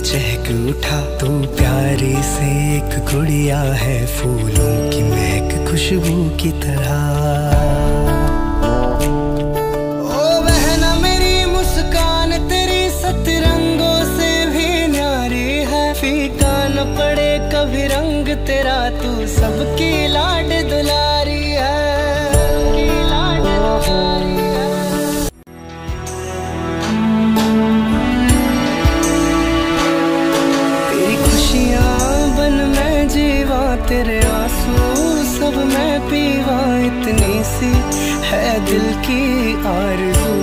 चहक उठा तू प्यारी से एक गुड़िया है फूलों की महक खुशबू की तरह। पड़े कभी रंग तेरा, तू सबकी लाड सी है दिल की आरज़ू।